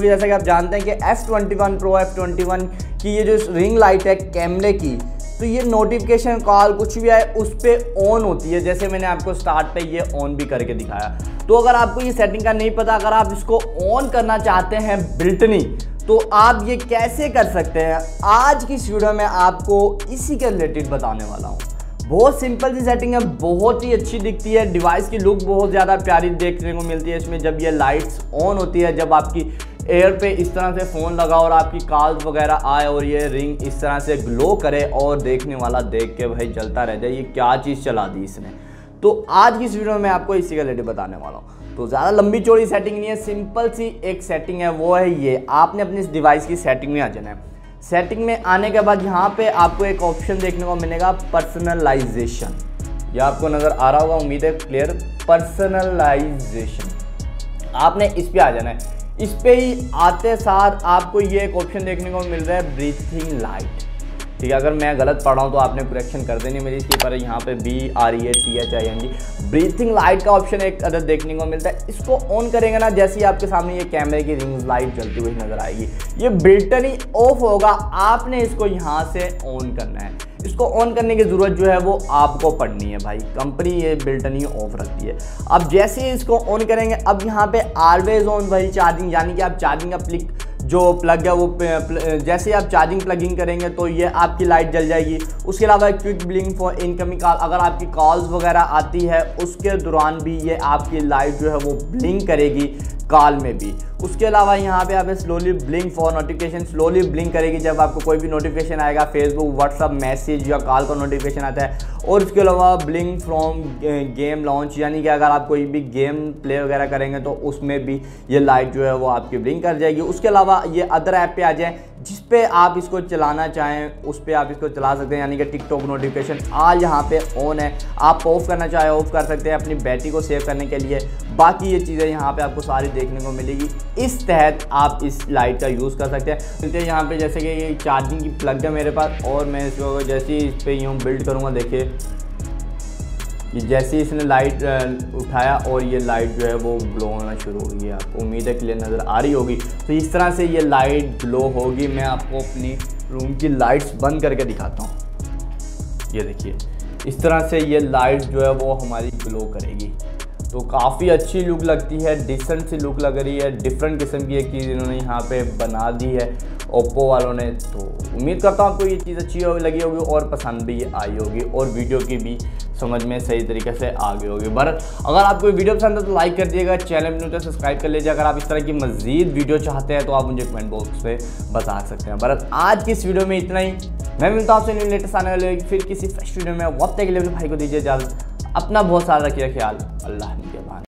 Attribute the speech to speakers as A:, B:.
A: होगी जैसा कि आप जानते हैं कि F twenty one pro F twenty one की ये जो रिंग लाइट है कैमरे की तो ये नोटिफिकेशन कॉल कुछ भी आए, उस पर ऑन होती है, जैसे मैंने आपको स्टार्ट पे ये ऑन भी करके दिखाया। तो अगर आपको ये सेटिंग का नहीं पता, अगर आप इसको ऑन करना चाहते हैं बिल्टनी तो आप ये कैसे कर सकते हैं? आज की वीडियो में आपको इसी के रिलेटेड बताने वाला हूँ। बहुत सिंपल सी सेटिंग है, बहुत ही अच्छी दिखती है डिवाइस की लुक बहुत ज़्यादा प्यारी देखने को मिलती है, इसमें जब ये लाइट्स ऑन होती है, जब आपकी एयर पे इस तरह से फ़ोन लगा और आपकी कॉल्स वगैरह आए और ये रिंग इस तरह से ग्लो करे और देखने वाला देख के भाई जलता रह जाए, ये क्या चीज़ चला दी इसने। तो आज की इस वीडियो में आपको इसी का रिलेटेड बताने वाला हूँ। तो ज़्यादा लंबी चौड़ी सेटिंग नहीं है सिंपल सी एक सेटिंग है, वो है ये। आपने अपनी इस डिवाइस की सेटिंग में आ जाना है। सेटिंग में आने के बाद यहाँ पे आपको एक ऑप्शन देखने को मिलेगा पर्सनलाइजेशन यह आपको नज़र आ रहा होगा, उम्मीद है क्लियर पर्सनलाइजेशन आपने इस पे आ जाना है। इस पे ही आते साथ आपको ये एक ऑप्शन देखने को मिल रहा है ब्रीथिंग लाइट ठीक है, अगर मैं गलत पढ़ रहा हूँ तो आपने करेक्शन कर देनी मेरी। इसके पर यहाँ पे B R E T H I N G breathing light का ऑप्शन एक अदर देखने को मिलता है, इसको ऑन करेंगे ना, जैसे ही आपके सामने ये कैमरे की रिंग लाइट जलती हुई नज़र आएगी। ये बिल्टन ही ऑफ़ होगा, आपने इसको यहाँ से ऑन करना है। इसको ऑन करने की ज़रूरत जो है, वो आपको पड़नी है भाई। कंपनी ये बिल्टन ही ऑफ़ रखती है। अब जैसे ही इसको ऑन करेंगे, अब यहाँ पे ऑलवेज ऑन भाई चार्जिंग यानी कि आप चार्जिंग का प्लिक जो प्लग है वो जैसे ही आप चार्जिंग प्लगिंग करेंगे तो ये आपकी लाइट जल जाएगी। उसके अलावा quick blink for incoming call अगर आपकी कॉल्स वगैरह आती है, उसके दौरान भी ये आपकी लाइट जो है वो ब्लिंक करेगी कॉल में भी। उसके अलावा यहाँ पे आप slowly blink for notification slowly blink करेगी जब आपको कोई भी नोटिफिकेशन आएगा फेसबुक व्हाट्सअप मैसेज या कॉल का नोटिफिकेशन आता है। और उसके अलावा ब्लिंक फ्रॉम गेम लॉन्च यानी कि अगर आप कोई भी गेम प्ले वगैरह करेंगे तो उसमें भी ये लाइट जो है वो आपकी ब्लिंक कर जाएगी। उसके अलावा ये अदर ऐप पे आ जाए, जिस पे आप इसको चलाना चाहें, उस पर आप इसको चला सकते हैं, यानी कि टिकटॉक नोटिफिकेशन आज यहाँ पे ऑन है। आप ऑफ़ करना चाहें ऑफ़ कर सकते हैं अपनी बैटरी को सेव करने के लिए। बाकी ये चीज़ें यहाँ पे आपको सारी देखने को मिलेगी। इस तहत आप इस लाइट का यूज़ कर सकते हैं। क्योंकि यहाँ पे, जैसे कि चार्जिंग की प्लग है मेरे पास, और मैं इसको जैसे ही इस पर यूँ बिल्ड करूँगा, देखिए। ये जैसे ही इसने लाइट उठाया और ये लाइट जो है वो ग्लो होना शुरू हो गई आपको उम्मीद है क्लियर नज़र आ रही होगी। तो इस तरह से ये लाइट ग्लो होगी। मैं आपको अपनी रूम की लाइट्स बंद करके दिखाता हूँ। ये देखिए, इस तरह से ये लाइट जो है वो हमारी ग्लो करेगी। तो काफ़ी अच्छी लुक लगती है डिसेंट सी लुक लग रही है डिफरेंट किस्म की एक चीज़ इन्होंने यहाँ पे बना दी है ओप्पो वालों ने। तो उम्मीद करता हूँ आपको ये चीज़ अच्छी लगी होगी और पसंद भी आई होगी। और वीडियो की भी समझ में सही तरीके से आ गई होगी। बर अगर आपको वीडियो पसंद है तो लाइक कर दिएगा चैनल में तो सब्सक्राइब कर लीजिए। अगर आप इस तरह की मजीद वीडियो चाहते हैं तो आप मुझे कमेंट बॉक्स में बता सकते हैं। बरत, आज की इस वीडियो में इतना ही। मैं मिलता हूँ आपसे लेटेस्ट आने वाले फिर किसी फ्रेश वीडियो में। वक्त के लिए भाई को दीजिए इजाज़त। अपना बहुत सारा रखिए ख्याल। अल्लाह